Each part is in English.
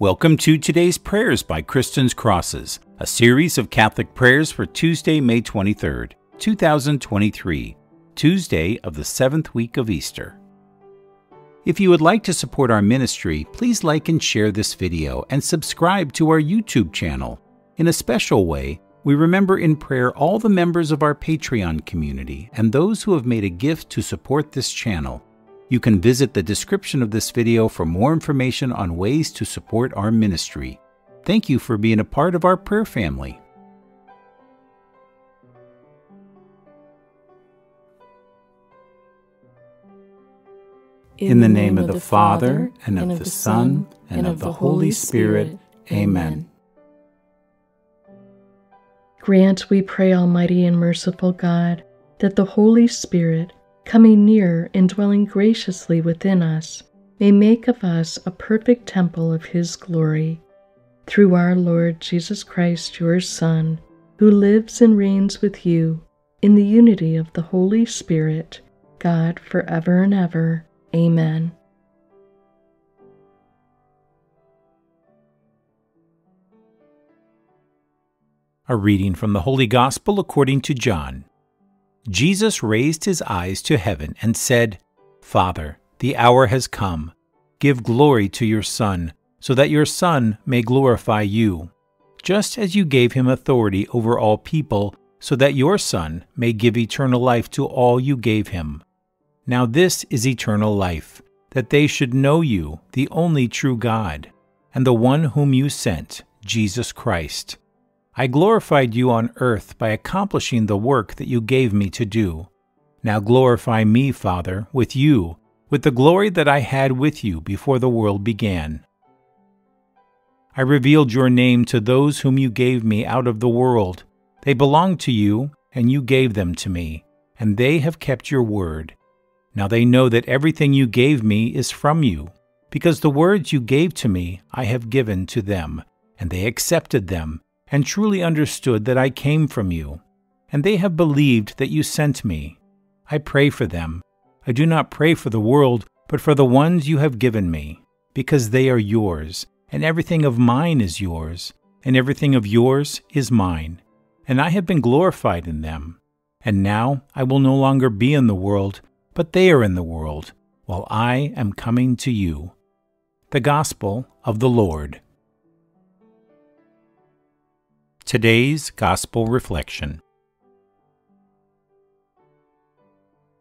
Welcome to today's prayers by Kristin's Crosses, a series of Catholic prayers for Tuesday, May 23rd, 2023, Tuesday of the seventh week of Easter. If you would like to support our ministry, please like and share this video and subscribe to our YouTube channel. In a special way, we remember in prayer all the members of our Patreon community and those who have made a gift to support this channel. You can visit the description of this video for more information on ways to support our ministry. Thank you for being a part of our prayer family. In the name of the Father, and of the Son, and of the Holy Spirit. Amen. Grant, we pray, Almighty and merciful God, that the Holy Spirit coming near and dwelling graciously within us, may make of us a perfect temple of His glory. Through our Lord Jesus Christ, your Son, who lives and reigns with you in the unity of the Holy Spirit, God forever and ever. Amen. A reading from the Holy Gospel according to John. Jesus raised his eyes to heaven and said, Father, the hour has come. Give glory to your Son, so that your Son may glorify you, just as you gave him authority over all people, so that your Son may give eternal life to all you gave him. Now this is eternal life, that they should know you, the only true God, and the one whom you sent, Jesus Christ. I glorified you on earth by accomplishing the work that you gave me to do. Now glorify me, Father, with you, with the glory that I had with you before the world began. I revealed your name to those whom you gave me out of the world. They belonged to you, and you gave them to me, and they have kept your word. Now they know that everything you gave me is from you, because the words you gave to me I have given to them, and they accepted them and truly understood that I came from you, and they have believed that you sent me. I pray for them. I do not pray for the world, but for the ones you have given me, because they are yours, and everything of mine is yours, and everything of yours is mine, and I have been glorified in them. And now I will no longer be in the world, but they are in the world, while I am coming to you. The Gospel of the Lord. Today's Gospel Reflection.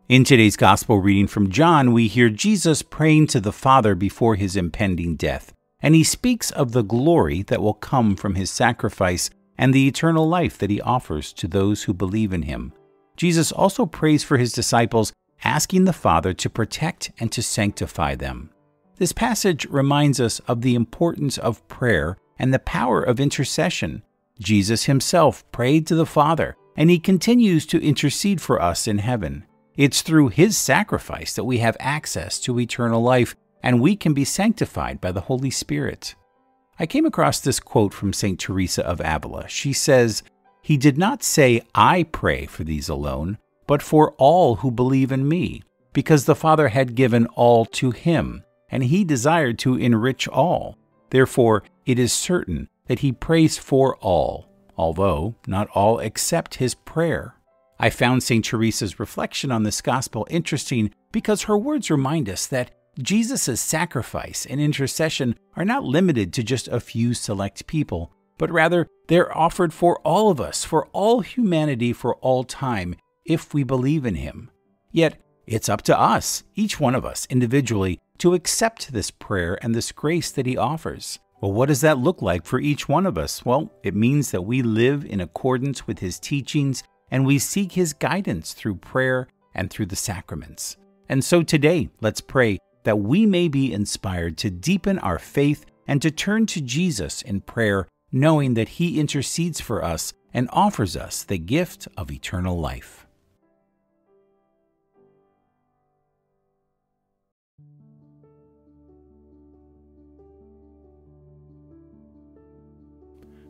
In today's Gospel reading from John, we hear Jesus praying to the Father before his impending death, and he speaks of the glory that will come from his sacrifice and the eternal life that he offers to those who believe in him. Jesus also prays for his disciples, asking the Father to protect and to sanctify them. This passage reminds us of the importance of prayer and the power of intercession. Jesus himself prayed to the Father, and he continues to intercede for us in heaven. It's through his sacrifice that we have access to eternal life, and we can be sanctified by the Holy Spirit. I came across this quote from St. Teresa of Avila. She says, He did not say, I pray for these alone, but for all who believe in me, because the Father had given all to him, and he desired to enrich all. Therefore, it is certain that he prays for all, although not all accept his prayer. I found St. Teresa's reflection on this gospel interesting because her words remind us that Jesus' sacrifice and intercession are not limited to just a few select people, but rather they're offered for all of us, for all humanity, for all time, if we believe in him. Yet, it's up to us, each one of us individually, to accept this prayer and this grace that he offers. Well, what does that look like for each one of us? Well, it means that we live in accordance with His teachings and we seek His guidance through prayer and through the sacraments. And so today, let's pray that we may be inspired to deepen our faith and to turn to Jesus in prayer, knowing that He intercedes for us and offers us the gift of eternal life.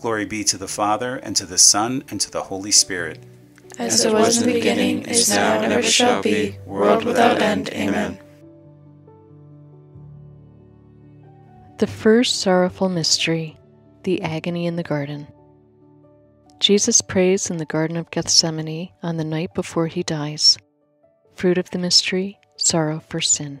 Glory be to the Father, and to the Son, and to the Holy Spirit. As it was in the beginning, is now, and ever shall be, world without end. Amen. The first sorrowful mystery, the agony in the garden. Jesus prays in the Garden of Gethsemane on the night before he dies. Fruit of the mystery, sorrow for sin.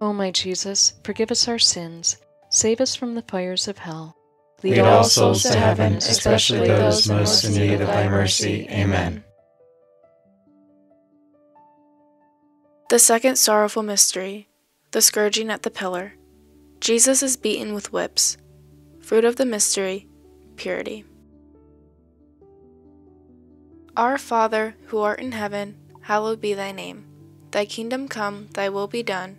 O my Jesus, forgive us our sins, save us from the fires of hell. Lead all souls to heaven, especially those most in need of thy mercy. Amen. The second sorrowful mystery, the scourging at the pillar. Jesus is beaten with whips. Fruit of the mystery, purity. Our Father, who art in heaven, hallowed be thy name. Thy kingdom come, thy will be done,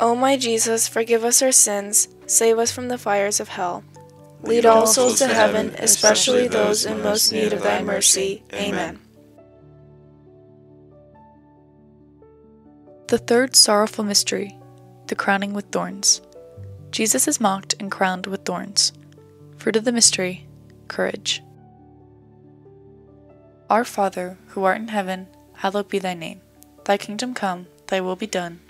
O my Jesus, forgive us our sins, save us from the fires of hell. Lead all souls to heaven, especially those in most need of thy mercy. Amen. The third sorrowful mystery, the crowning with thorns. Jesus is mocked and crowned with thorns. Fruit of the mystery, courage. Our Father, who art in heaven, hallowed be thy name. Thy kingdom come, thy will be done,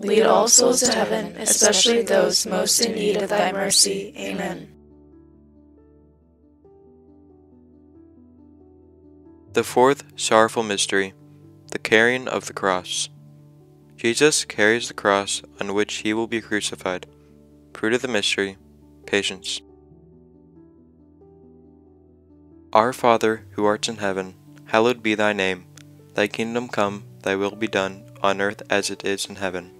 Lead all souls to heaven, especially those most in need of thy mercy. Amen. The fourth sorrowful mystery, the carrying of the cross. Jesus carries the cross on which he will be crucified. Fruit of the mystery, patience. Our Father, who art in heaven, hallowed be thy name. Thy kingdom come, thy will be done, on earth as it is in heaven.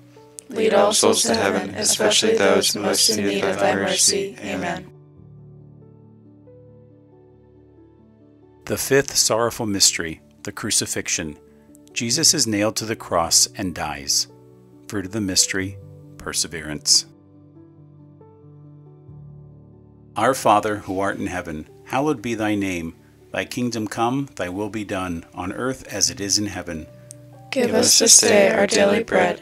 Lead all souls to heaven, especially those most in need of thy mercy. Amen. The fifth sorrowful mystery, the crucifixion. Jesus is nailed to the cross and dies. Fruit of the mystery, perseverance. Our Father, who art in heaven, hallowed be thy name. Thy kingdom come, thy will be done, on earth as it is in heaven. Give us this day our daily bread,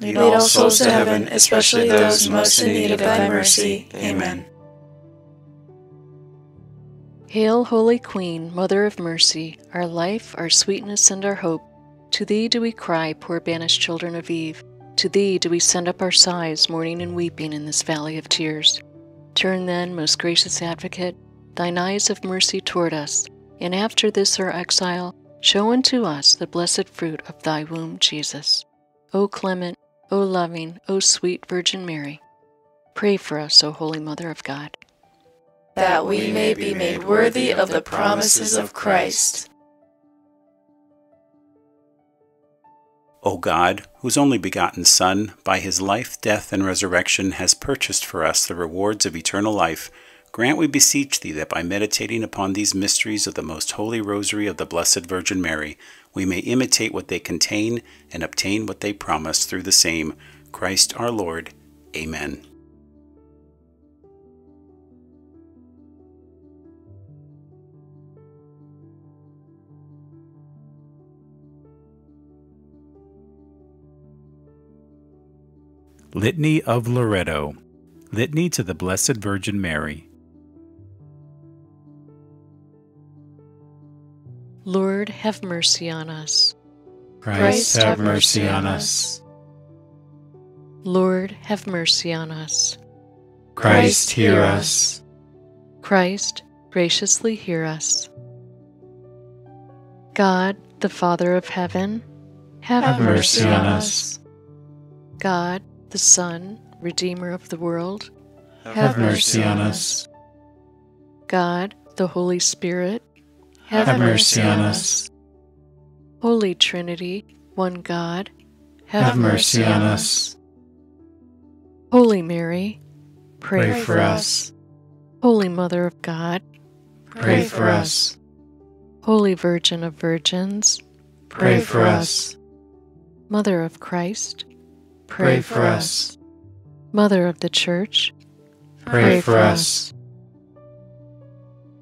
Lead all souls to heaven, especially those most in need of thy mercy. Amen. Hail, Holy Queen, Mother of Mercy, our life, our sweetness, and our hope. To thee do we cry, poor banished children of Eve. To thee do we send up our sighs, mourning and weeping in this valley of tears. Turn then, most gracious Advocate, thine eyes of mercy toward us, and after this our exile, show unto us the blessed fruit of thy womb, Jesus. O clement, O loving, O sweet Virgin Mary, pray for us, O Holy Mother of God. That we may be made worthy of the promises of Christ. O God, whose only begotten Son, by his life, death, and resurrection, has purchased for us the rewards of eternal life, grant, we beseech thee, that by meditating upon these mysteries of the most holy rosary of the Blessed Virgin Mary, we may imitate what they contain and obtain what they promise through the same Christ our Lord. Amen. Litany of Loreto. Litany to the Blessed Virgin Mary. Lord, have mercy on us. Christ, have mercy on us. Lord, have mercy on us. Christ, hear us. Christ, graciously hear us. God, the Father of heaven, have, Have mercy on us. God, the Son, Redeemer of the world, Have mercy on us. God, the Holy Spirit, Have mercy on us. Holy Trinity, one God, Have mercy on us. Holy Mary, pray, Pray for us. Holy Mother of God, Pray for us. Holy Virgin of Virgins, Pray for us. Mother of Christ, Pray for us. Mother of the Church, Pray for us.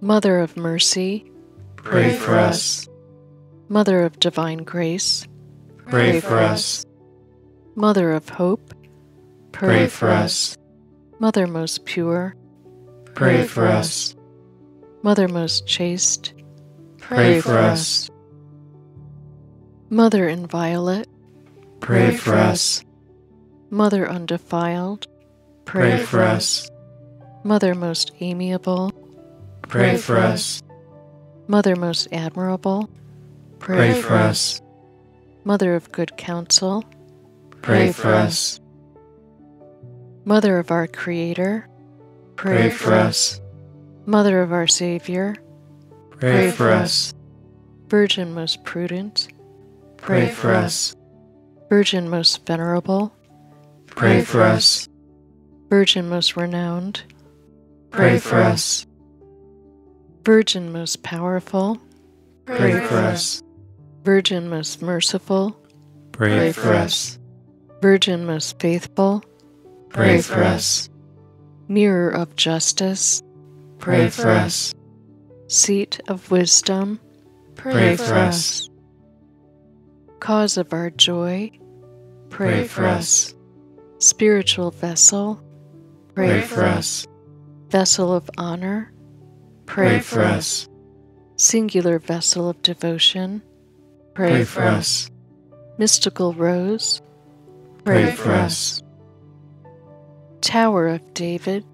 Mother of Mercy, Pray for us. Mother of Divine Grace, Pray for us. Mother of Hope, Pray for us. Mother most pure, Pray for us. Mother most chaste, Pray for us. Mother inviolate, Pray for us. Mother undefiled, Pray for us. Mother most amiable, Pray for us. Mother most admirable, Pray for us. Mother of good counsel, Pray for us. Mother of our Creator, Pray for us. Mother of our Savior, Pray for us. Virgin most prudent, Pray for us. Virgin most venerable, Pray for us. Virgin most renowned, Pray for us. Virgin most powerful, Pray for us. Virgin most merciful, Pray for us. Virgin most faithful, Pray for us. Mirror of justice, Pray for us. Seat of wisdom, Pray for us. Cause of our joy, Pray for us. Spiritual vessel, Pray for us. Vessel of honor, Pray for us. Singular vessel of devotion, Pray for us. Mystical rose, Pray for us. Tower of David,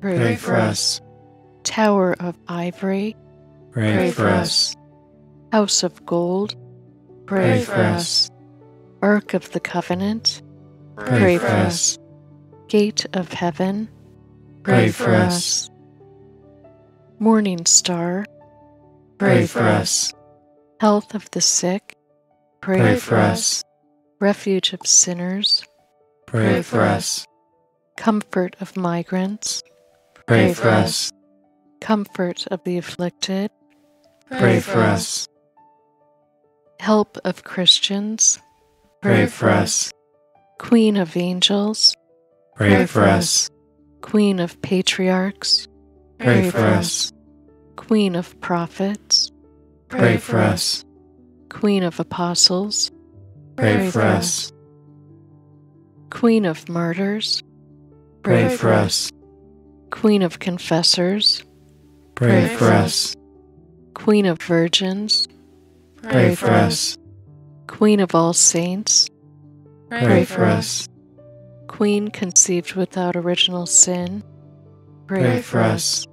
Pray for us. Tower of ivory, Pray for us. House of gold, Pray for us. Ark of the Covenant, Pray for us. Gate of Heaven, Pray for us. Morning Star, Pray for us. Health of the sick, Pray for us. Refuge of sinners, Pray for us. Comfort of migrants, Pray for us. Comfort of the afflicted, Pray for us. Help of Christians, Pray for us. Queen of angels, Pray for us. Queen of patriarchs, Pray for us. Queen of prophets, Pray for us. Queen of apostles, Pray for us. Queen of martyrs, Pray for us. Queen of confessors, Pray for us. Queen of virgins, Pray for us. Queen of all saints, Pray for us. Queen conceived without original sin, Pray for us.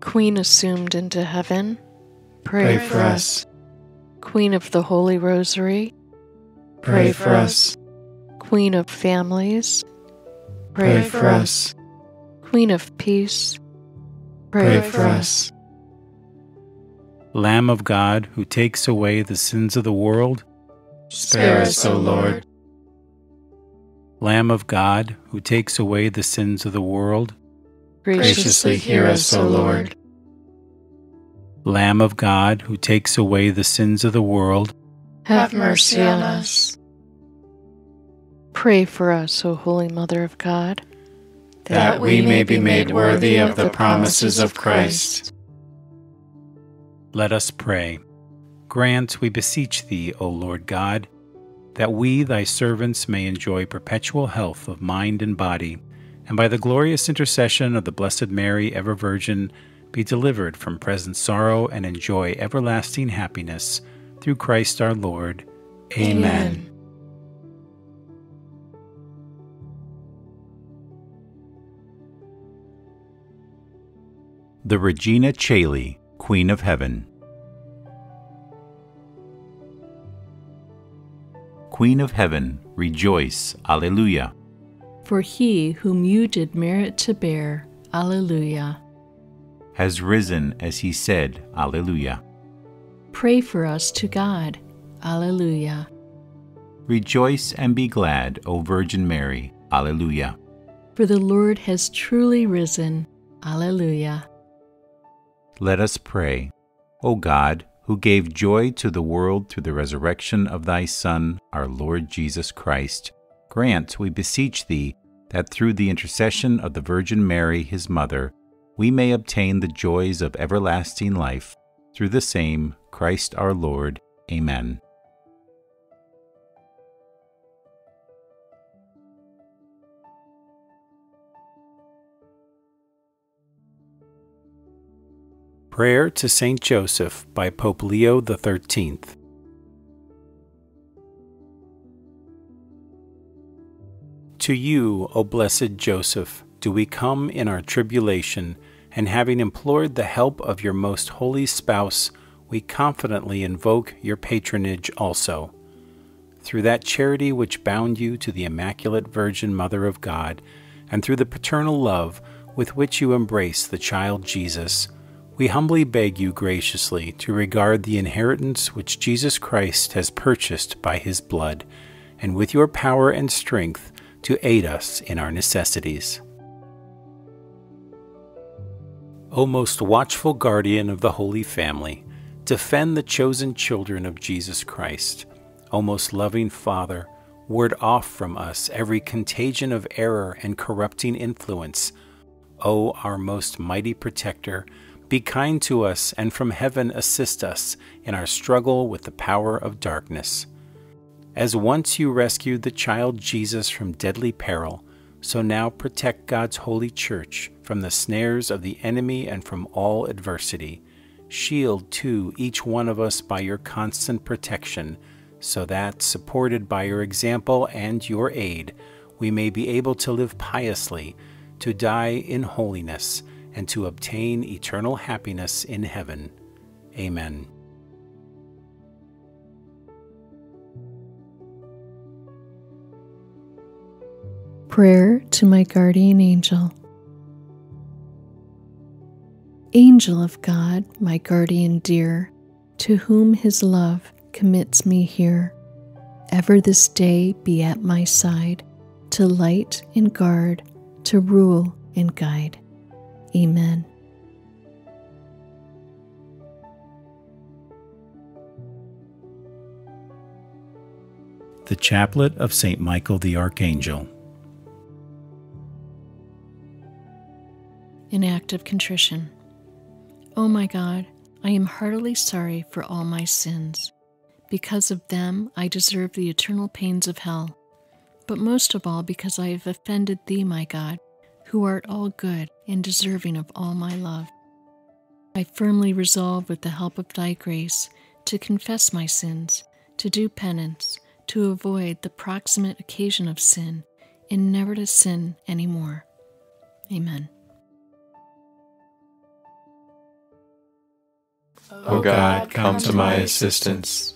Queen assumed into heaven, Pray for us. Queen of the Holy Rosary, Pray for us. Queen of families, Pray for us. Queen of peace, Pray for us. Lamb of God, who takes away the sins of the world, Spare us, O Lord. Lamb of God, who takes away the sins of the world, Graciously hear us, O Lord. Lamb of God, who takes away the sins of the world, Have mercy on us. Pray for us, O Holy Mother of God, that we may be made worthy of the promises of Christ. Let us pray. Grant, we beseech thee, O Lord God, that we, thy servants, may enjoy perpetual health of mind and body, and by the glorious intercession of the Blessed Mary, ever Virgin, be delivered from present sorrow and enjoy everlasting happiness through Christ our Lord. Amen. The Regina Caeli, Queen of Heaven. Queen of Heaven, rejoice. Alleluia. For he whom you did merit to bear, Alleluia. Has risen as he said, Alleluia. Pray for us to God, Alleluia. Rejoice and be glad, O Virgin Mary, Alleluia. For the Lord has truly risen, Alleluia. Let us pray. O God, who gave joy to the world through the resurrection of thy Son, our Lord Jesus Christ, grant, we beseech thee, that through the intercession of the Virgin Mary, his mother, we may obtain the joys of everlasting life. Through the same Christ our Lord. Amen. Prayer to Saint Joseph by Pope Leo XIII. To you, O blessed Joseph, do we come in our tribulation, and having implored the help of your most holy spouse, we confidently invoke your patronage also. Through that charity which bound you to the Immaculate Virgin Mother of God, and through the paternal love with which you embrace the child Jesus, we humbly beg you graciously to regard the inheritance which Jesus Christ has purchased by his blood, and with your power and strength to aid us in our necessities. O most watchful guardian of the Holy Family, defend the chosen children of Jesus Christ. O most loving Father, ward off from us every contagion of error and corrupting influence. O our most mighty protector, be kind to us, and from heaven assist us in our struggle with the power of darkness. As once you rescued the child Jesus from deadly peril, so now protect God's holy church from the snares of the enemy and from all adversity. Shield, too, each one of us by your constant protection, so that, supported by your example and your aid, we may be able to live piously, to die in holiness, and to obtain eternal happiness in heaven. Amen. Prayer to my guardian angel. Angel of God, my guardian dear, to whom his love commits me here, ever this day be at my side, to light and guard, to rule and guide. Amen. The Chaplet of St. Michael the Archangel. An act of contrition. O oh my God, I am heartily sorry for all my sins. Because of them, I deserve the eternal pains of hell, but most of all because I have offended Thee, my God who art all good and deserving of all my love. I firmly resolve, with the help of thy grace, to confess my sins, to do penance, to avoid the proximate occasion of sin, and never to sin any more. Amen. O God, come to my assistance.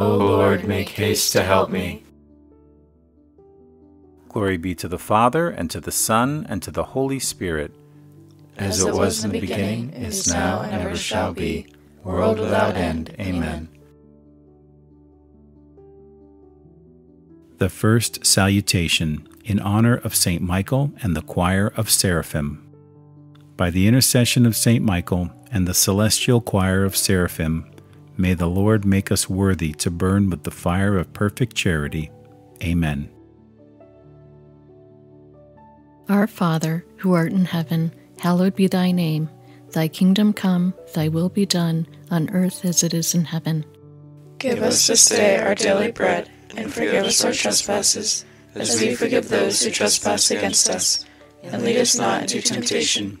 O Lord, make haste to help me. Glory be to the Father, and to the Son, and to the Holy Spirit. As it was in the beginning, is now, and ever shall be, world without end. Amen. The first salutation in honor of Saint Michael and the choir of seraphim. By the intercession of Saint Michael and the celestial choir of seraphim, may the Lord make us worthy to burn with the fire of perfect charity. Amen. Our Father, who art in heaven, hallowed be thy name. Thy kingdom come, thy will be done, on earth as it is in heaven. Give us this day our daily bread, and forgive us our trespasses, as we forgive those who trespass against us. And lead us not into temptation,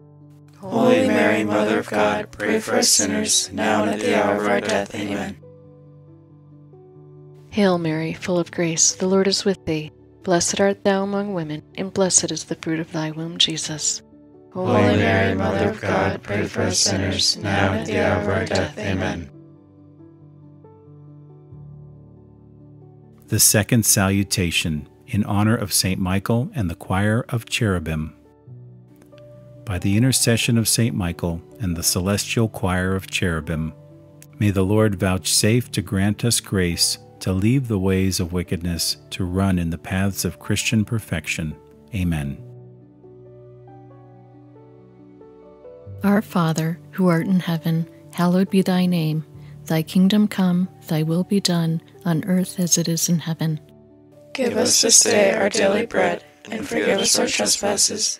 Holy Mary, Mother of God, pray for us sinners, now and at the hour of our death. Amen. Hail Mary, full of grace, the Lord is with thee. Blessed art thou among women, and blessed is the fruit of thy womb, Jesus. Holy Mary, Mother of God, pray for us sinners, now and at the hour of our death. Amen. The second salutation in honor of Saint Michael and the choir of cherubim. By the intercession of Saint Michael and the celestial choir of cherubim, may the Lord vouchsafe to grant us grace to leave the ways of wickedness to run in the paths of Christian perfection. Amen. Our Father, who art in heaven, hallowed be thy name. Thy kingdom come, thy will be done, on earth as it is in heaven. Give us this day our daily bread, and forgive us our trespasses,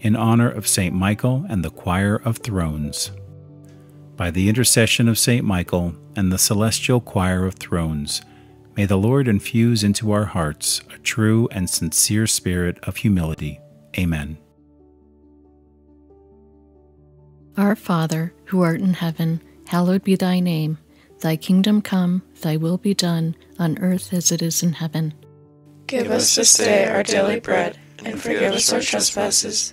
in honor of Saint Michael and the choir of thrones. By the intercession of Saint Michael and the celestial choir of thrones, may the Lord infuse into our hearts a true and sincere spirit of humility. Amen. Our Father, who art in heaven, hallowed be thy name. Thy kingdom come, thy will be done, on earth as it is in heaven. Give us this day our daily bread, and forgive us our trespasses,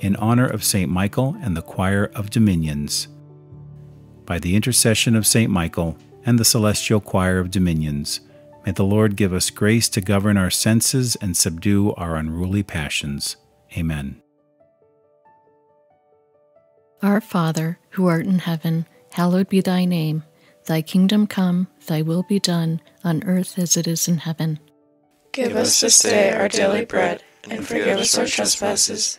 in honor of Saint Michael and the choir of dominions. By the intercession of Saint Michael and the celestial choir of dominions, may the Lord give us grace to govern our senses and subdue our unruly passions. Amen. Our Father, who art in heaven, hallowed be thy name. Thy kingdom come, thy will be done, on earth as it is in heaven. Give us this day our daily bread, and forgive us our trespasses,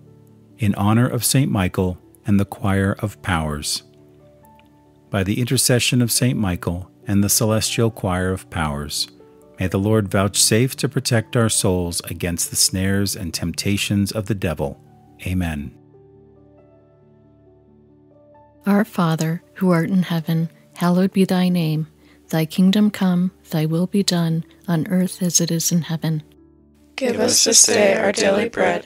in honor of Saint Michael and the choir of powers. By the intercession of Saint Michael and the celestial choir of powers, may the Lord vouchsafe to protect our souls against the snares and temptations of the devil. Amen. Our Father, who art in heaven, hallowed be thy name. Thy kingdom come, thy will be done, on earth as it is in heaven. Give us this day our daily bread,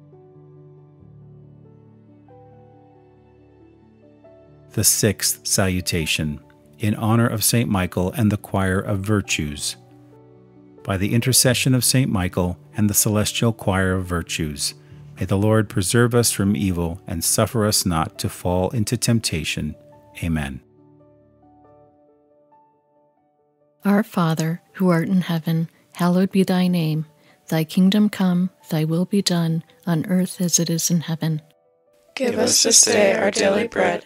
The sixth salutation, in honor of Saint Michael and the choir of virtues. By the intercession of Saint Michael and the celestial choir of virtues, may the Lord preserve us from evil and suffer us not to fall into temptation. Amen. Our Father, who art in heaven, hallowed be thy name. Thy kingdom come, thy will be done, on earth as it is in heaven. Give us this day our daily bread,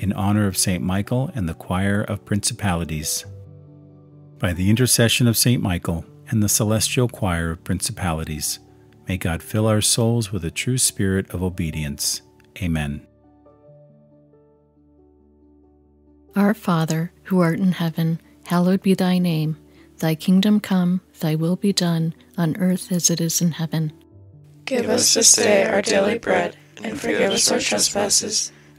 in honor of Saint Michael and the choir of principalities. By the intercession of Saint Michael and the celestial choir of principalities, may God fill our souls with a true spirit of obedience. Amen. Our Father, who art in heaven, hallowed be thy name. Thy kingdom come, thy will be done, on earth as it is in heaven. Give us this day our daily bread, and forgive us our trespasses,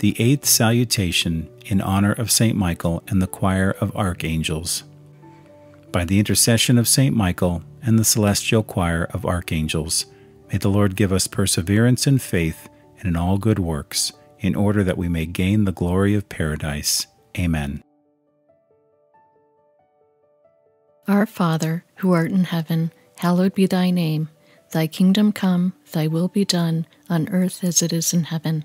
The eighth salutation, in honor of Saint Michael and the choir of archangels. By the intercession of Saint Michael and the celestial choir of archangels, may the Lord give us perseverance in faith and in all good works, in order that we may gain the glory of paradise. Amen. Our Father, who art in heaven, hallowed be thy name. Thy kingdom come, thy will be done, on earth as it is in heaven.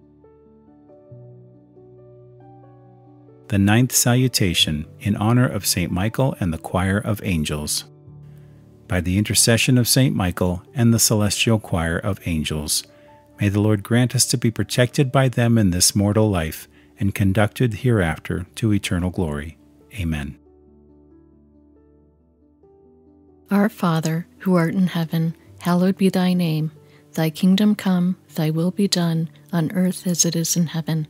The ninth salutation in honor of Saint Michael and the choir of angels. By the intercession of Saint Michael and the celestial choir of angels, may the Lord grant us to be protected by them in this mortal life and conducted hereafter to eternal glory. Amen. Our Father, who art in heaven, hallowed be thy name. Thy kingdom come, thy will be done, on earth as it is in heaven.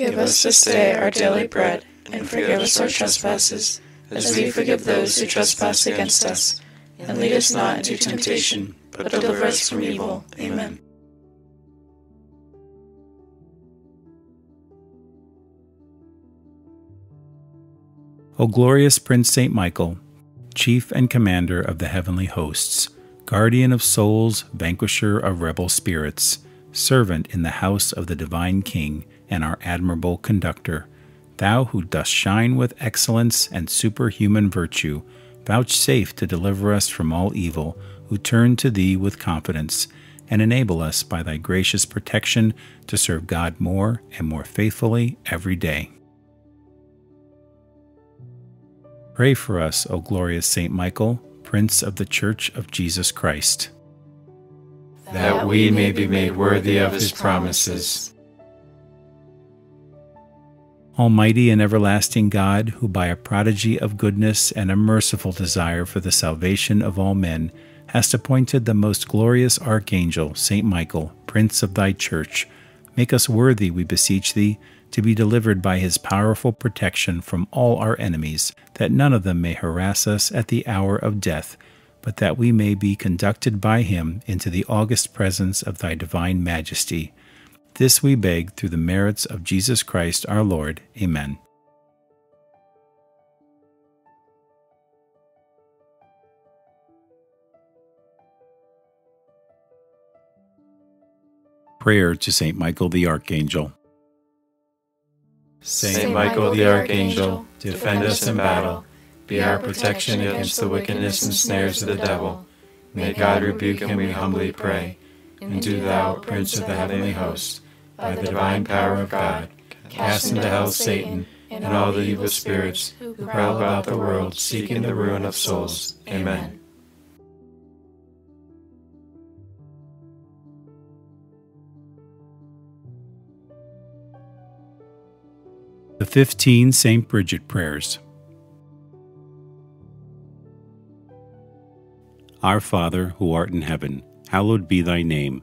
Give us this day our daily bread, and forgive us our trespasses, as we forgive those who trespass against us. And lead us not into temptation, but deliver us from evil. Amen. O glorious Prince Saint Michael, chief and commander of the heavenly hosts, guardian of souls, vanquisher of rebel spirits, servant in the house of the divine King, and our admirable conductor, thou who dost shine with excellence and superhuman virtue, vouchsafe to deliver us from all evil, who turn to thee with confidence, and enable us by thy gracious protection to serve God more and more faithfully every day. Pray for us, O glorious Saint Michael, Prince of the Church of Jesus Christ. That we may be made worthy of his promises. Almighty and everlasting God, who by a prodigy of goodness and a merciful desire for the salvation of all men hast appointed the most glorious archangel, Saint Michael, Prince of thy Church, make us worthy, we beseech thee, to be delivered by his powerful protection from all our enemies, that none of them may harass us at the hour of death, but that we may be conducted by him into the august presence of thy divine majesty. This we beg through the merits of Jesus Christ our Lord. Amen. Prayer to St. Michael the Archangel. Saint Michael the Archangel, defend us in battle. Be our protection against the wickedness and snares of the devil. May God rebuke him, we humbly pray. And do thou, Prince of the heavenly host, by the divine power of God, cast into hell Satan and all the evil spirits who prowl about the world seeking the ruin of souls. Amen. The 15 St. Bridget Prayers. Our Father, who art in heaven, hallowed be thy name.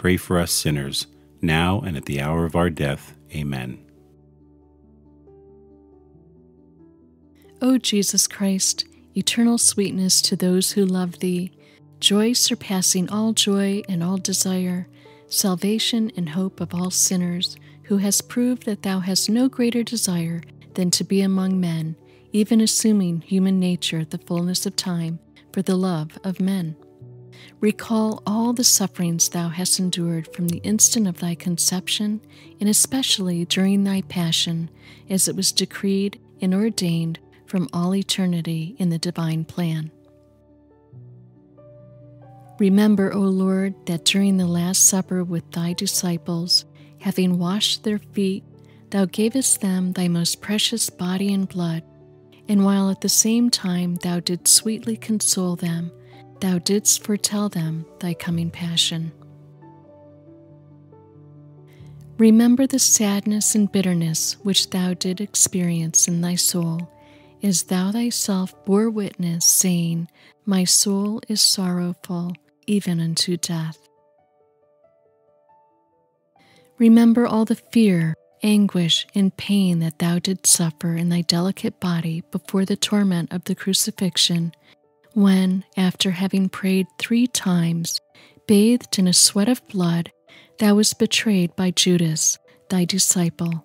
pray for us sinners, now and at the hour of our death. Amen. O Jesus Christ, eternal sweetness to those who love thee, joy surpassing all joy and all desire, salvation and hope of all sinners, who has proved that thou hast no greater desire than to be among men even assuming human nature at the fullness of time for the love of men. Recall all the sufferings thou hast endured from the instant of thy conception, and especially during thy passion, as it was decreed and ordained from all eternity in the divine plan. Remember, O Lord, that during the Last Supper with thy disciples, having washed their feet, thou gavest them thy most precious body and blood and while at the same time thou didst sweetly console them, thou didst foretell them thy coming passion. Remember the sadness and bitterness which thou did experience in thy soul, as thou thyself bore witness, saying, My soul is sorrowful, even unto death. Remember all the fear, anguish and pain that thou didst suffer in thy delicate body before the torment of the crucifixion, when, after having prayed three times, bathed in a sweat of blood, thou wast betrayed by Judas, thy disciple.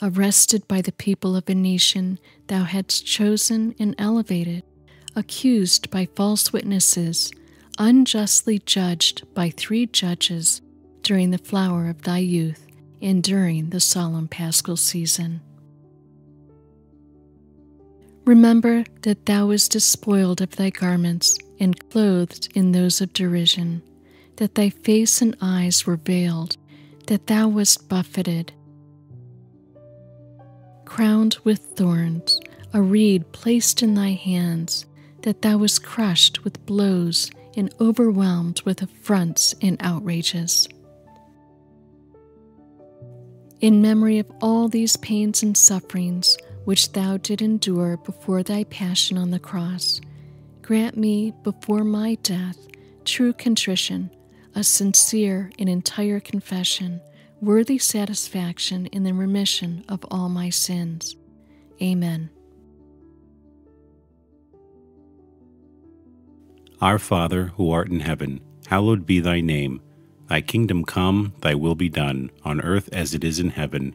Arrested by the people of a nation thou hadst chosen and elevated, accused by false witnesses, unjustly judged by three judges, during the flower of thy youth and during the solemn paschal season. Remember that thou wast despoiled of thy garments and clothed in those of derision, that thy face and eyes were veiled, that thou wast buffeted, crowned with thorns, a reed placed in thy hands, that thou wast crushed with blows and overwhelmed with affronts and outrages. In memory of all these pains and sufferings which thou did endure before thy passion on the cross, grant me before my death true contrition, a sincere and entire confession, worthy satisfaction in the remission of all my sins. Amen. Our Father, who art in heaven, hallowed be thy name. Thy kingdom come, thy will be done, on earth as it is in heaven.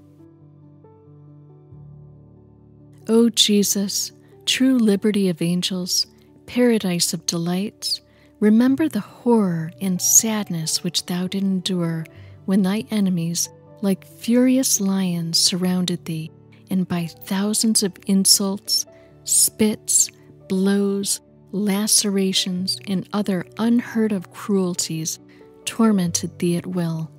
O Jesus, true liberty of angels, paradise of delights, remember the horror and sadness which thou didst endure when thy enemies, like furious lions, surrounded thee, and by thousands of insults, spits, blows, lacerations, and other unheard of cruelties tormented thee at will.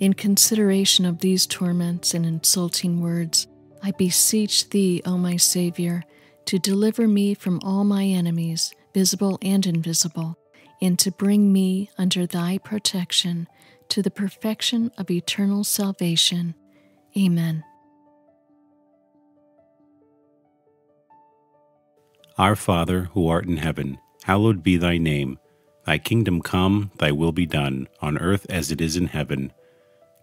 In consideration of these torments and insulting words, I beseech thee, O my Saviour, to deliver me from all my enemies, visible and invisible, and to bring me under thy protection to the perfection of eternal salvation. Amen. Our Father, who art in heaven, hallowed be thy name. Thy kingdom come, thy will be done, on earth as it is in heaven.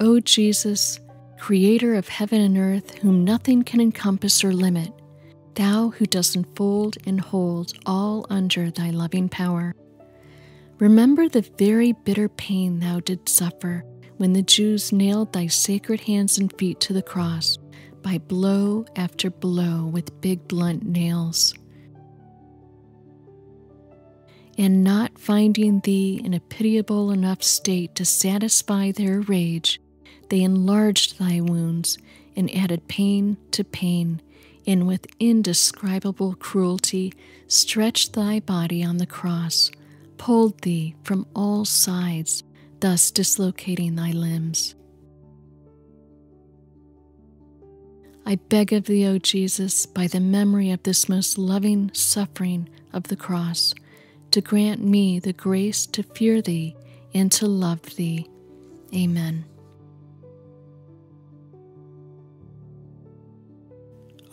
O Jesus, Creator of heaven and earth, whom nothing can encompass or limit, thou who dost enfold and hold all under thy loving power, remember the very bitter pain thou didst suffer when the Jews nailed thy sacred hands and feet to the cross by blow after blow with big blunt nails. And not finding thee in a pitiable enough state to satisfy their rage, they enlarged thy wounds and added pain to pain, and with indescribable cruelty stretched thy body on the cross, pulled thee from all sides thus dislocating thy limbs. I beg of thee, O Jesus, by the memory of this most loving suffering of the cross, to grant me the grace to fear thee and to love thee. Amen.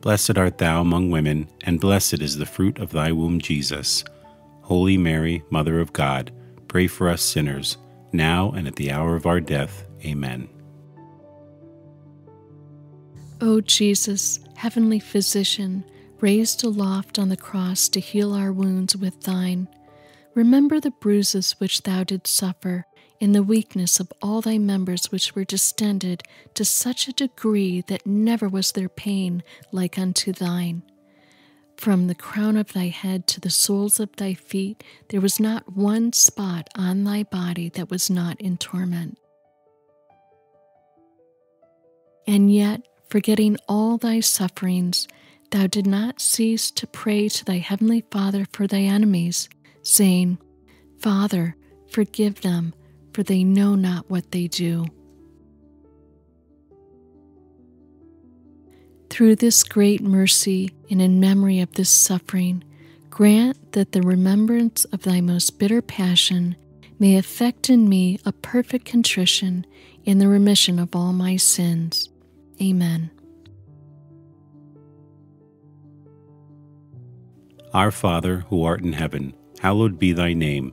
Blessed art thou among women, and blessed is the fruit of thy womb, Jesus. Holy Mary, Mother of God, pray for us sinners, now and at the hour of our death. Amen. O Jesus, heavenly physician, raised aloft on the cross to heal our wounds with thine, remember the bruises which thou didst suffer in the weakness of all thy members which were distended to such a degree that never was there pain like unto thine. From the crown of thy head to the soles of thy feet, there was not one spot on thy body that was not in torment. And yet, forgetting all thy sufferings, thou did not cease to pray to thy heavenly Father for thy enemies, saying, Father, forgive them, for they know not what they do. Through this great mercy and in memory of this suffering, grant that the remembrance of thy most bitter passion may effect in me a perfect contrition in the remission of all my sins Amen. Our Father, who art in heaven, hallowed be thy name.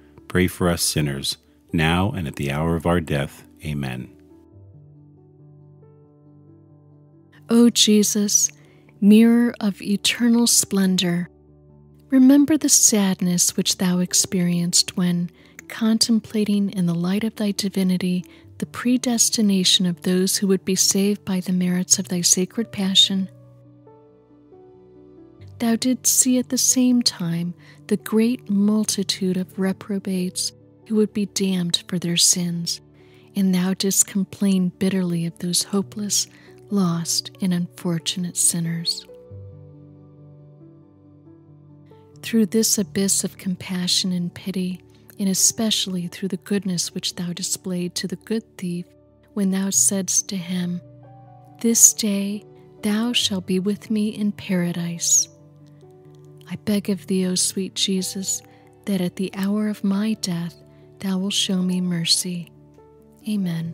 pray for us sinners, now and at the hour of our death. Amen. O Jesus, Mirror of eternal splendor, remember the sadness which thou experienced when, contemplating in the light of thy divinity the predestination of those who would be saved by the merits of thy sacred passion. Thou didst see at the same time the great multitude of reprobates who would be damned for their sins, and thou didst complain bitterly of those hopeless, lost, and unfortunate sinners. Through this abyss of compassion and pity, and especially through the goodness which thou displayed to the good thief when thou saidst to him, This day thou shalt be with me in paradise. I beg of thee, O sweet Jesus, that at the hour of my death thou wilt show me mercy. Amen.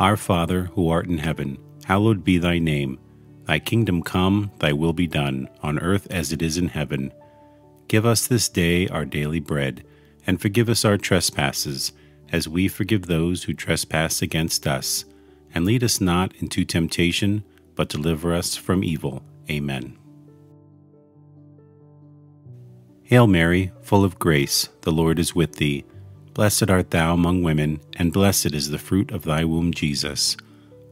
Our Father, who art in heaven, hallowed be thy name. Thy kingdom come, thy will be done, on earth as it is in heaven. Give us this day our daily bread, and forgive us our trespasses, as we forgive those who trespass against us. And lead us not into temptation, but deliver us from evil. Amen. Hail Mary, full of grace, the Lord is with thee. Blessed art thou among women, and blessed is the fruit of thy womb, Jesus.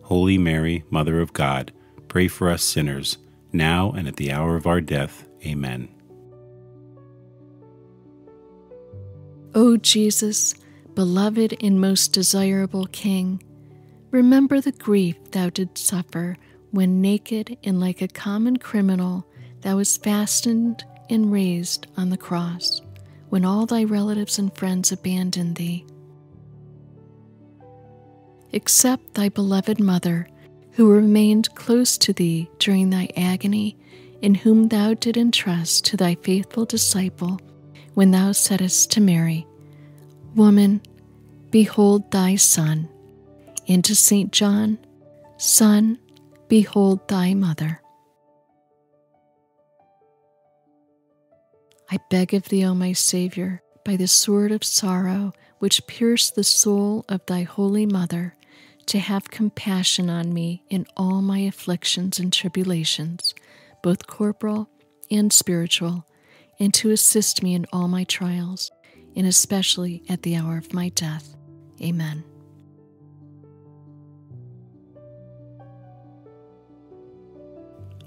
Holy Mary, Mother of God, Pray for us sinners, now and at the hour of our death. Amen. O Jesus, beloved and most desirable King, remember the grief thou didst suffer when naked and like a common criminal thou wast fastened and raised on the cross, when all thy relatives and friends abandoned thee. Except thy beloved mother, who remained close to thee during thy agony, in whom thou did entrust to thy faithful disciple when thou saidst to Mary, Woman, behold thy son, and to St. John, Son, behold thy mother. I beg of thee, O my Saviour, by the sword of sorrow which pierced the soul of thy holy mother, to have compassion on me in all my afflictions and tribulations, both corporal and spiritual, and to assist me in all my trials, and especially at the hour of my death. Amen.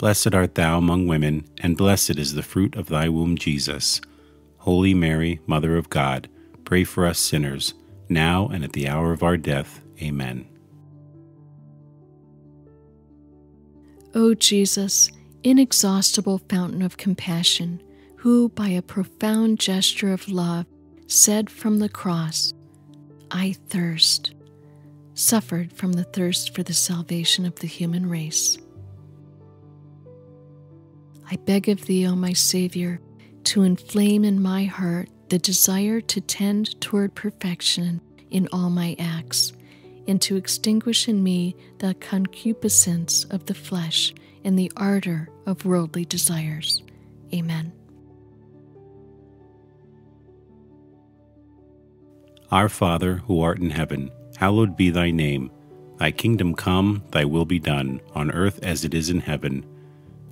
Blessed art thou among women, and blessed is the fruit of thy womb, Jesus. Holy Mary, Mother of God, pray for us sinners, now and at the hour of our death. Amen. O Jesus, inexhaustible fountain of compassion, who by a profound gesture of love said from the cross, I thirst, suffered from the thirst for the salvation of the human race. I beg of thee, O my Savior, to inflame in my heart the desire to tend toward perfection in all my acts and to extinguish in me the concupiscence of the flesh and the ardor of worldly desires. Amen. Our Father, who art in heaven, hallowed be thy name. Thy kingdom come, thy will be done, on earth as it is in heaven.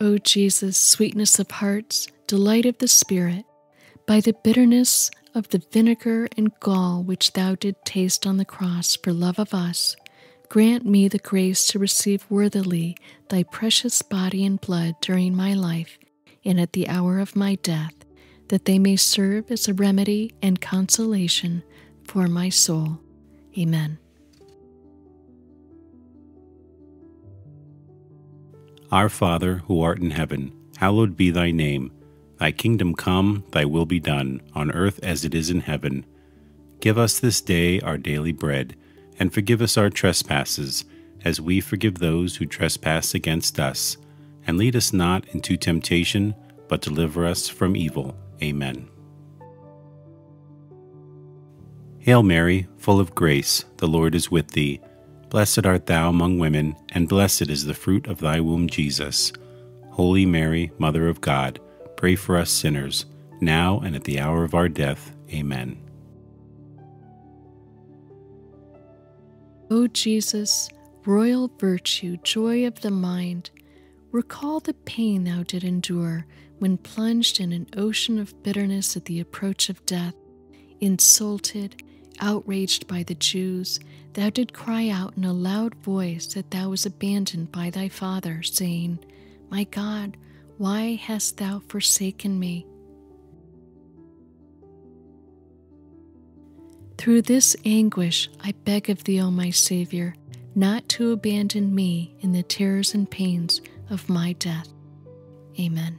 O Jesus, sweetness of hearts, delight of the Spirit, by the bitterness of the vinegar and gall which thou did taste on the cross for love of us, grant me the grace to receive worthily thy precious body and blood during my life and at the hour of my death, that they may serve as a remedy and consolation for my soul. Amen. Our Father, who art in heaven, hallowed be thy name. Thy kingdom come, thy will be done, on earth as it is in heaven. Give us this day our daily bread, and forgive us our trespasses, as we forgive those who trespass against us. And lead us not into temptation, but deliver us from evil. Amen. Hail Mary, full of grace, the Lord is with thee. Blessed art thou among women, and blessed is the fruit of thy womb, Jesus. Holy Mary, Mother of God, pray for us sinners, now and at the hour of our death. Amen. O Jesus, royal virtue, joy of the mind, recall the pain thou did endure when plunged in an ocean of bitterness at the approach of death, insulted, outraged by the Jews, thou did cry out in a loud voice that thou was abandoned by thy Father, saying, My God, why hast thou forsaken me? Through this anguish, I beg of thee, O my Savior, not to abandon me in the terrors and pains of my death. Amen.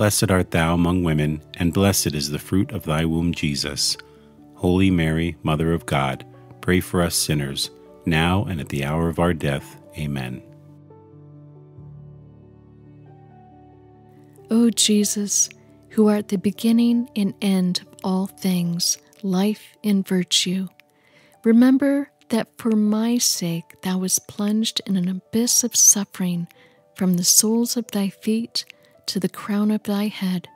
Blessed art thou among women, and blessed is the fruit of thy womb, Jesus. Holy Mary, Mother of God, pray for us sinners, now and at the hour of our death. Amen. O Jesus, who art the beginning and end of all things, life and virtue. Remember that for my sake thou wast plunged in an abyss of suffering from the soles of thy feet to the crown of thy head.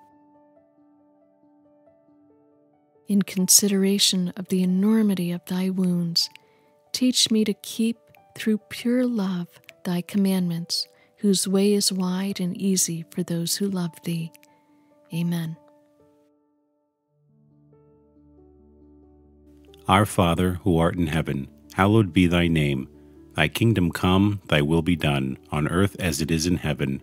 In consideration of the enormity of thy wounds, teach me to keep through pure love thy commandments, whose way is wide and easy for those who love thee. Amen. Our Father, who art in heaven, hallowed be thy name. Thy kingdom come, thy will be done, on earth as it is in heaven.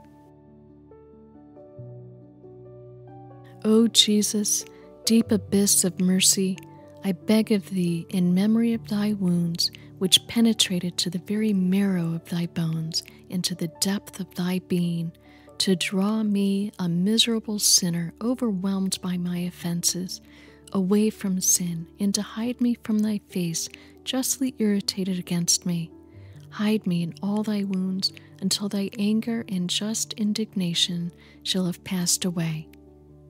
O Jesus, deep abyss of mercy, I beg of thee, in memory of thy wounds, which penetrated to the very marrow of thy bones, into the depth of thy being, to draw me, a miserable sinner, overwhelmed by my offenses, away from sin, and to hide me from thy face, justly irritated against me. Hide me in all thy wounds until thy anger and just indignation shall have passed away.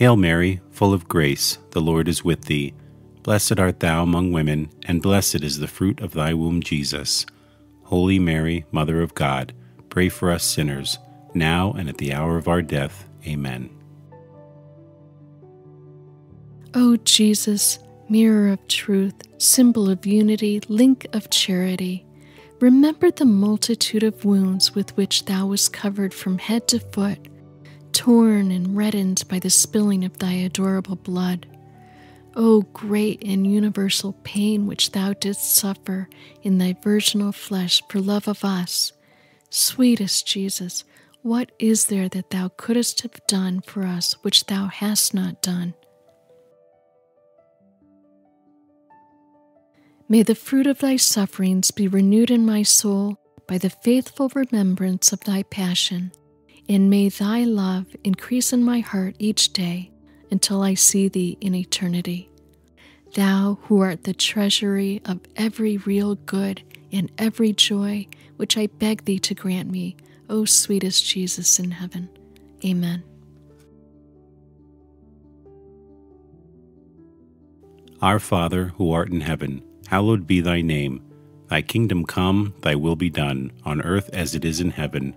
Hail Mary, full of grace, the Lord is with thee. Blessed art thou among women, and blessed is the fruit of thy womb, Jesus. Holy Mary, Mother of God, pray for us sinners, now and at the hour of our death. Amen. O Jesus, mirror of truth, symbol of unity, link of charity, Remember the multitude of wounds with which thou wast covered from head to foot, torn and reddened by the spilling of thy adorable blood. O great and universal pain which thou didst suffer in thy virginal flesh for love of us. Sweetest Jesus, what is there that thou couldst have done for us which thou hast not done? May the fruit of thy sufferings be renewed in my soul by the faithful remembrance of thy passion, and may thy love increase in my heart each day until I see thee in eternity. Thou who art the treasury of every real good and every joy, which I beg thee to grant me, O sweetest Jesus in heaven. Amen. Our Father, who art in heaven, hallowed be thy name. Thy kingdom come, thy will be done, on earth as it is in heaven.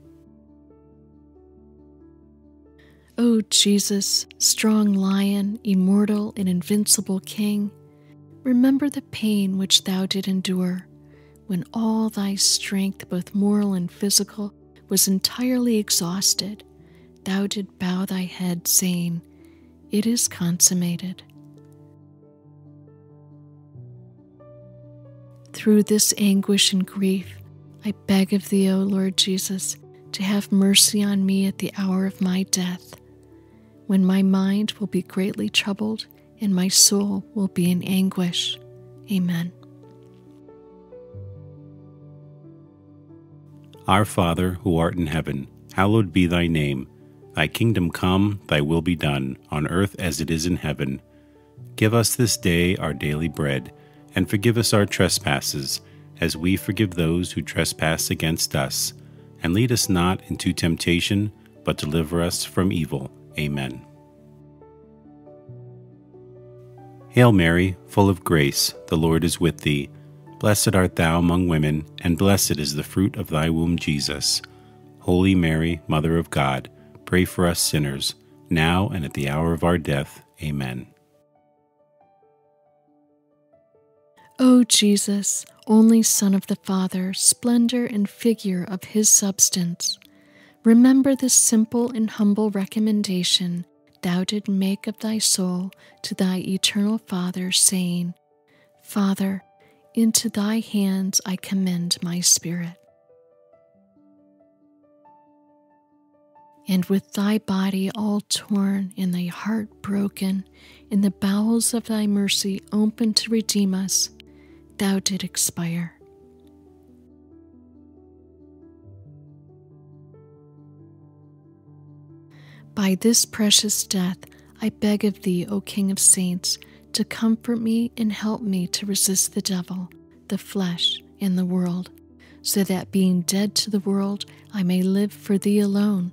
O Jesus, strong lion, immortal and invincible King, remember the pain which thou did endure when all thy strength, both moral and physical, was entirely exhausted. Thou did bow thy head, saying, It is consummated. Through this anguish and grief, I beg of thee, O Lord Jesus, to have mercy on me at the hour of my death when my mind will be greatly troubled and my soul will be in anguish. Amen. Our Father, who art in heaven, hallowed be thy name. Thy kingdom come, thy will be done, on earth as it is in heaven. Give us this day our daily bread, and forgive us our trespasses, as we forgive those who trespass against us. And lead us not into temptation, but deliver us from evil. Amen. Hail Mary, full of grace, the Lord is with thee. Blessed art thou among women, and blessed is the fruit of thy womb, Jesus. Holy Mary, Mother of God, pray for us sinners, now and at the hour of our death. Amen. O Jesus, only Son of the Father, splendor and figure of his substance, remember this simple and humble recommendation thou did make of thy soul to thy eternal Father, saying, Father, into thy hands I commend my spirit. And with thy body all torn and thy heart broken, in the bowels of thy mercy open to redeem us, thou did expire. By this precious death, I beg of thee, O King of saints, to comfort me and help me to resist the devil, the flesh, and the world, so that being dead to the world, I may live for thee alone.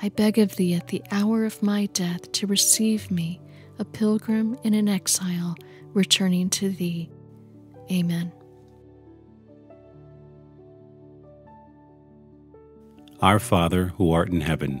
I beg of thee at the hour of my death to receive me, a pilgrim and an exile, returning to thee. Amen. Our Father, who art in heaven,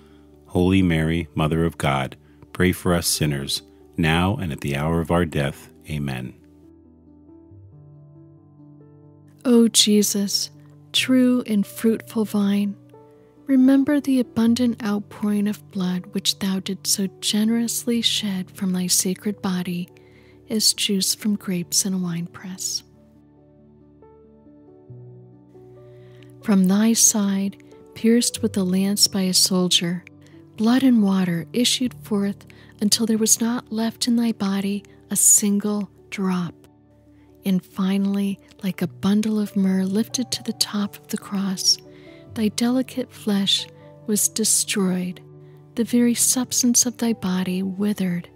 Holy Mary, Mother of God, pray for us sinners, now and at the hour of our death. Amen. O Jesus, true and fruitful vine, remember the abundant outpouring of blood which thou didst so generously shed from thy sacred body as juice from grapes in a winepress. From thy side, pierced with a lance by a soldier, blood and water issued forth until there was not left in thy body a single drop. And finally, like a bundle of myrrh lifted to the top of the cross, thy delicate flesh was destroyed, the very substance of thy body withered,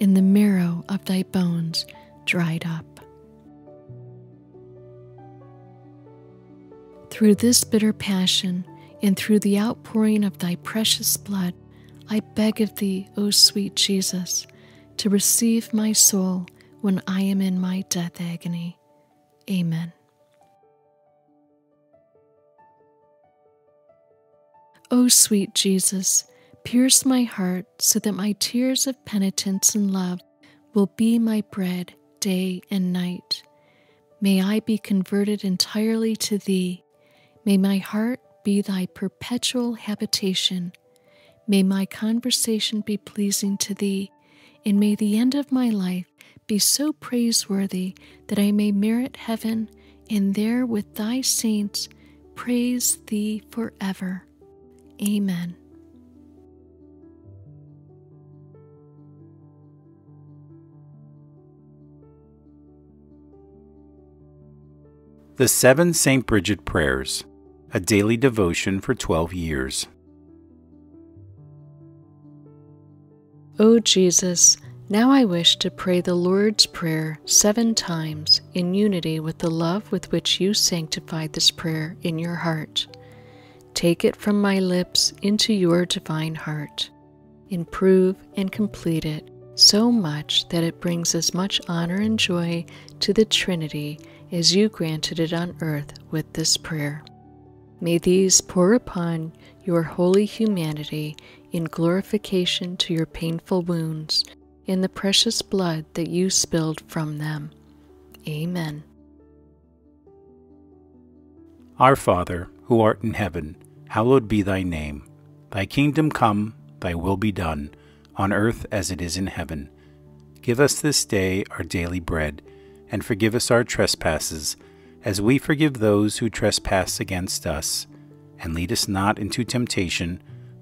and the marrow of thy bones dried up. Through this bitter passion, and through the outpouring of thy precious blood, I beg of thee, O sweet Jesus, to receive my soul when I am in my death agony. Amen. O sweet Jesus, pierce my heart so that my tears of penitence and love will be my bread day and night. May I be converted entirely to Thee. May my heart be Thy perpetual habitation. May my conversation be pleasing to Thee, and may the end of my life be so praiseworthy that I may merit heaven and there with Thy saints praise Thee forever. Amen. The Seven St. Bridget Prayers, a daily devotion for 12 years. O Jesus, now I wish to pray the Lord's Prayer seven times in unity with the love with which you sanctified this prayer in your heart. Take it from my lips into your divine heart. Improve and complete it so much that it brings as much honor and joy to the Trinity as you granted it on earth with this prayer. May these pour upon your holy humanity in glorification to your painful wounds in the precious blood that you spilled from them. Amen. Our Father, who art in heaven, hallowed be thy name. Thy kingdom come, thy will be done, on earth as it is in heaven. Give us this day our daily bread and forgive us our trespasses, as we forgive those who trespass against us. And lead us not into temptation,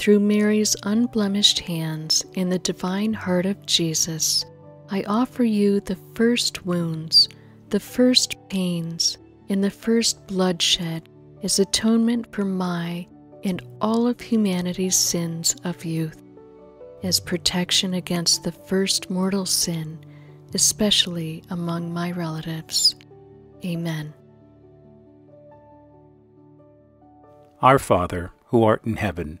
through Mary's unblemished hands in the divine heart of Jesus, I offer you the first wounds, the first pains, and the first bloodshed as atonement for my and all of humanity's sins of youth, as protection against the first mortal sin, especially among my relatives. Amen. Our Father, who art in heaven,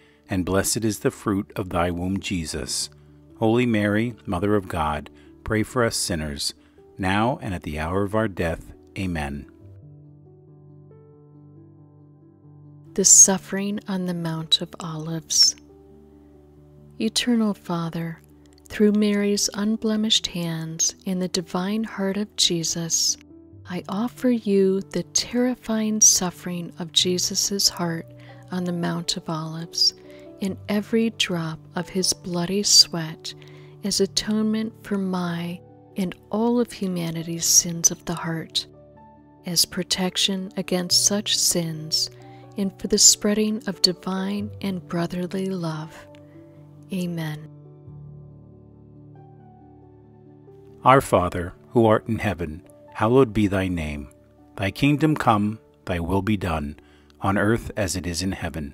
and blessed is the fruit of thy womb, Jesus. Holy Mary, Mother of God, pray for us sinners, now and at the hour of our death. Amen. The Suffering on the Mount of Olives. Eternal Father, through Mary's unblemished hands in the divine heart of Jesus, I offer you the terrifying suffering of Jesus' heart on the Mount of Olives in every drop of his bloody sweat as atonement for my and all of humanity's sins of the heart, as protection against such sins, and for the spreading of divine and brotherly love. Amen. Our Father, who art in heaven, hallowed be thy name. Thy kingdom come, thy will be done, on earth as it is in heaven.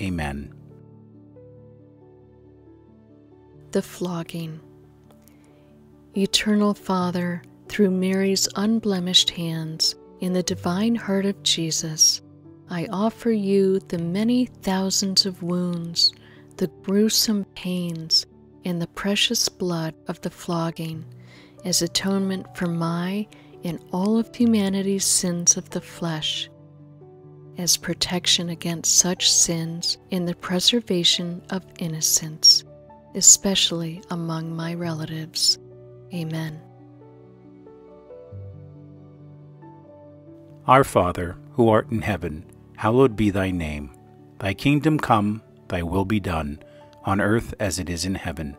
Amen. The flogging. Eternal Father, through Mary's unblemished hands, in the divine heart of Jesus, I offer you the many thousands of wounds, the gruesome pains, and the precious blood of the flogging as atonement for my and all of humanity's sins of the flesh, as protection against such sins in the preservation of innocence, especially among my relatives. Amen. Our Father, who art in heaven, hallowed be thy name. Thy kingdom come, thy will be done, on earth as it is in heaven.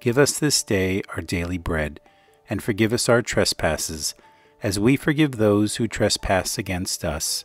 Give us this day our daily bread, and forgive us our trespasses, as we forgive those who trespass against us.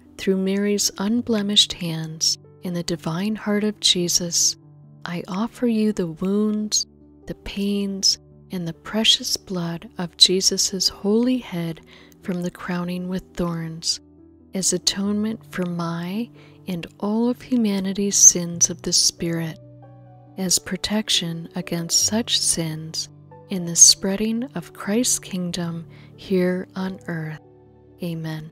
through Mary's unblemished hands, in the divine heart of Jesus, I offer you the wounds, the pains, and the precious blood of Jesus' holy head from the crowning with thorns as atonement for my and all of humanity's sins of the Spirit, as protection against such sins in the spreading of Christ's kingdom here on earth. Amen.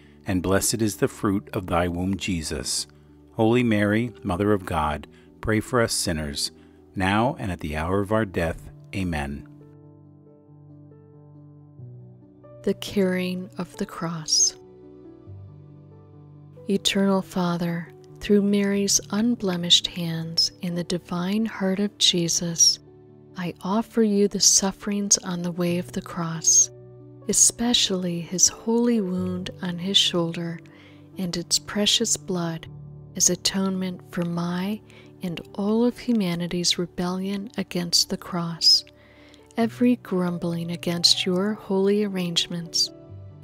and blessed is the fruit of thy womb, Jesus. Holy Mary, Mother of God, pray for us sinners, now and at the hour of our death. Amen. The carrying of the cross. Eternal Father, through Mary's unblemished hands in the divine heart of Jesus, I offer you the sufferings on the way of the cross, especially his holy wound on his shoulder and its precious blood as atonement for my and all of humanity's rebellion against the cross, every grumbling against your holy arrangements,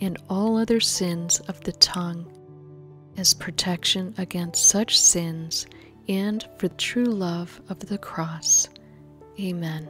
and all other sins of the tongue, as protection against such sins and for true love of the cross. Amen.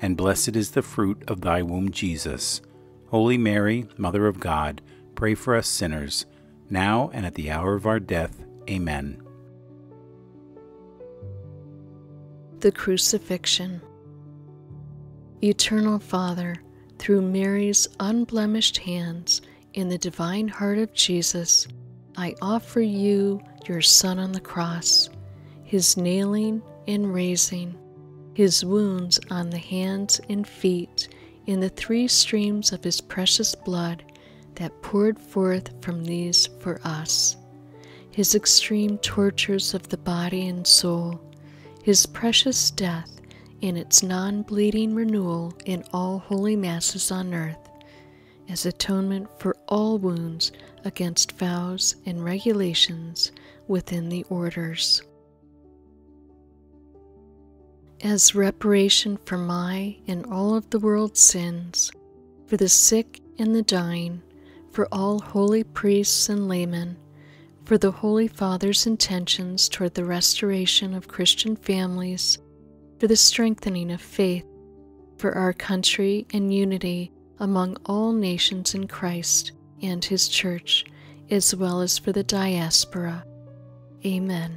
and blessed is the fruit of thy womb, Jesus. Holy Mary, Mother of God, pray for us sinners, now and at the hour of our death. Amen. The Crucifixion. Eternal Father, through Mary's unblemished hands in the divine heart of Jesus, I offer you your Son on the cross, his nailing and raising, his wounds on the hands and feet in the three streams of his precious blood that poured forth from these for us. His extreme tortures of the body and soul, his precious death in its non bleeding renewal in all holy masses on earth, as atonement for all wounds against vows and regulations within the orders. As reparation for my and all of the world's sins, for the sick and the dying, for all holy priests and laymen, for the Holy Father's intentions toward the restoration of Christian families, for the strengthening of faith, for our country and unity among all nations in Christ and His Church, as well as for the diaspora. Amen.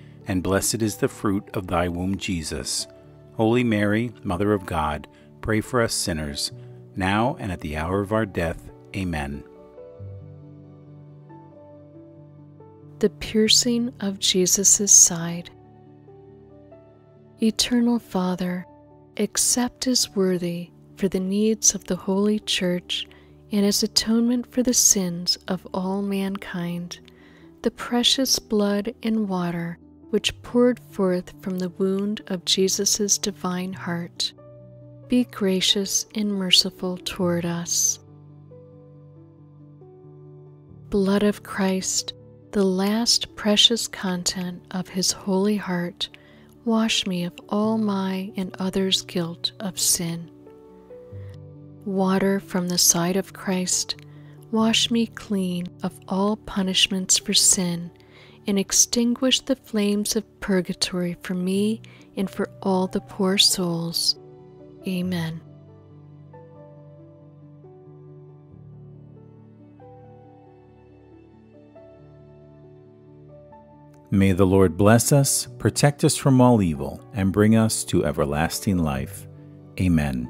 and blessed is the fruit of thy womb, Jesus. Holy Mary, Mother of God, pray for us sinners, now and at the hour of our death. Amen. The piercing of Jesus' side. Eternal Father, accept as worthy for the needs of the Holy Church and as atonement for the sins of all mankind the precious blood and water which poured forth from the wound of Jesus' divine heart. Be gracious and merciful toward us. Blood of Christ, the last precious content of his holy heart, wash me of all my and others' guilt of sin. Water from the side of Christ, wash me clean of all punishments for sin and extinguish the flames of purgatory for me and for all the poor souls. Amen. May the Lord bless us, protect us from all evil, and bring us to everlasting life. Amen.